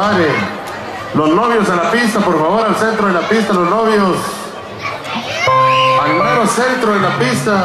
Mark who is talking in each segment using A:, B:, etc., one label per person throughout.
A: compadre. Los novios a la pista, por favor, al centro de la pista, los novios. Al mero centro de la pista.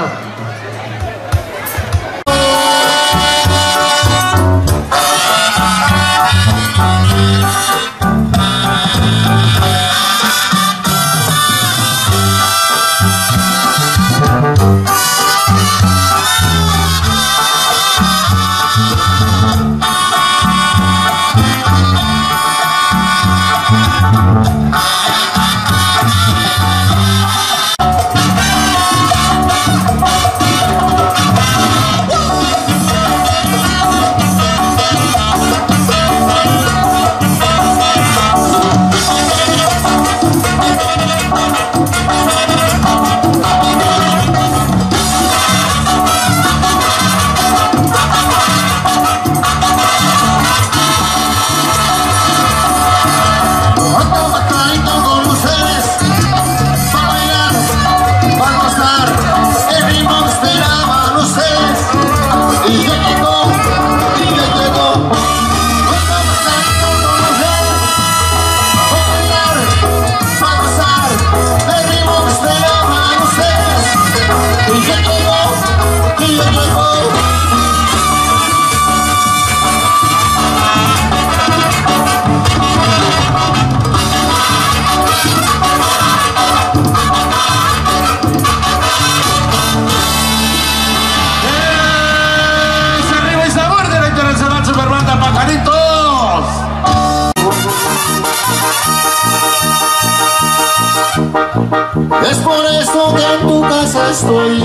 B: Es por eso que en tu casa estoy.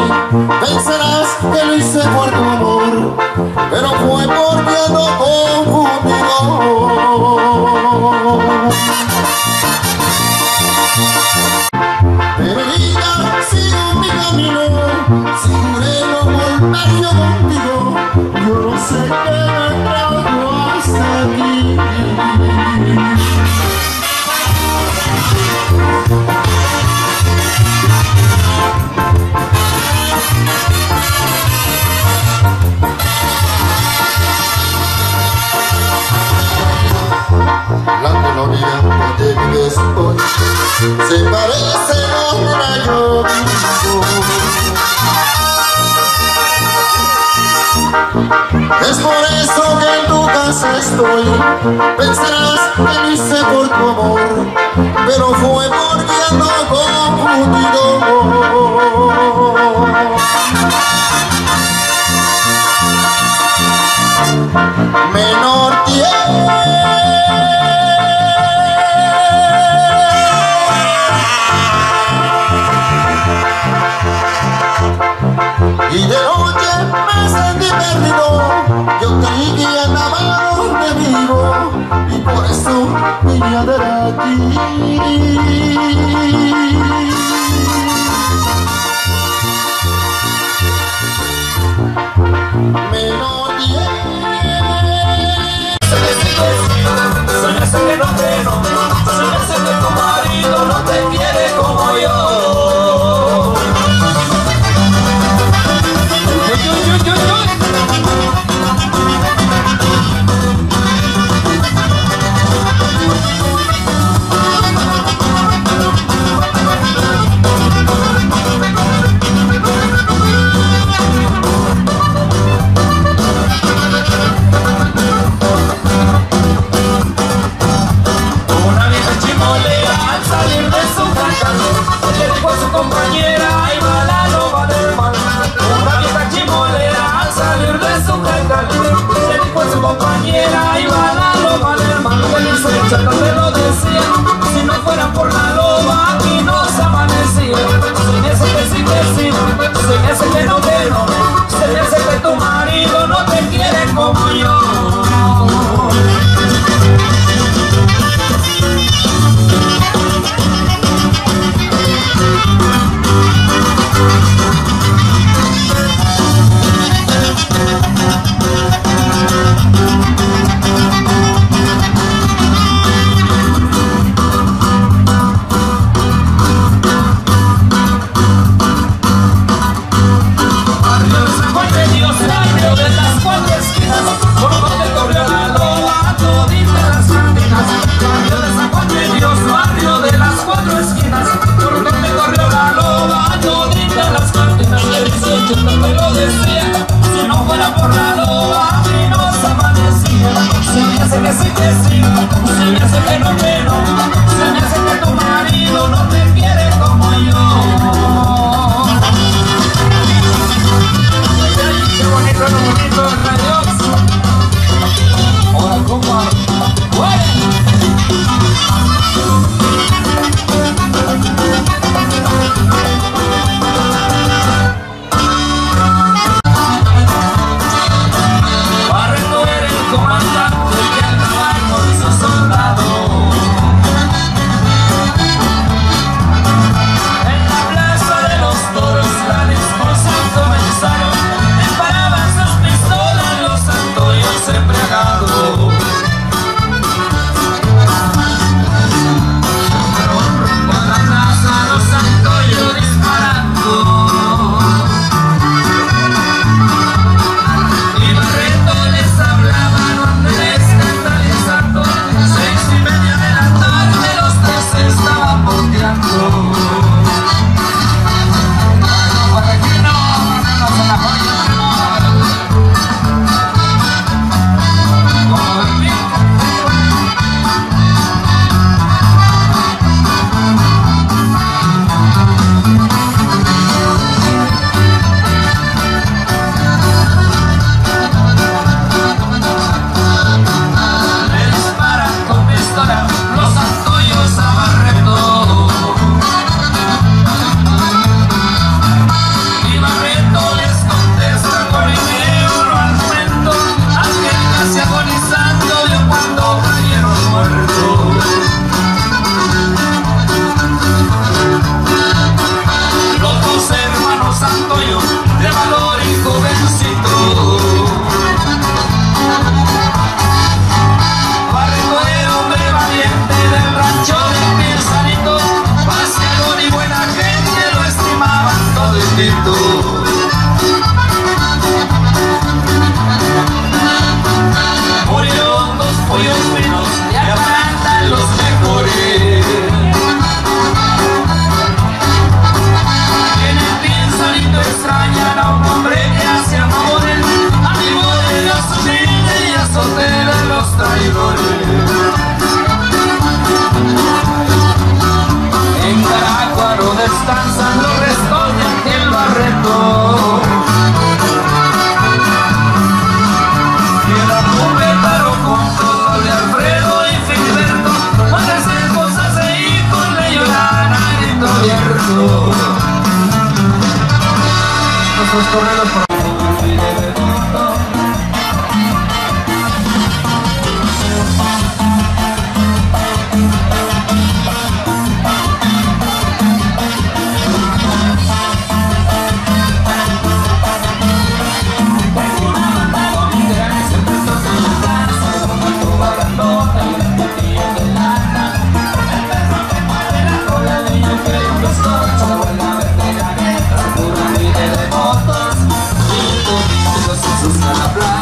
B: Pensarás que lo hice por tu amor Pero fue porque ando confundido. Pero vida, sigo mi camino Sin no volver yo contigo La colonia donde vives hoy. Se parece a un rayo Es por eso que en tu casa estoy. Pensarás que lo hice por tu amor Pero fue porque ando confundido. Menor que
C: no su compañera, ahí va la loba del dice, chata te lo decía Si no fuera por la loba aquí nos amanecía. Se me hace que sí que sí, se me hace que no que no hace que soy vecino, se me hace fenómeno, se me hace que tu marido no te quiere como yo. Qué bonito, lo bonito, radioso. Ahora. Jesús Correlos. Nossos na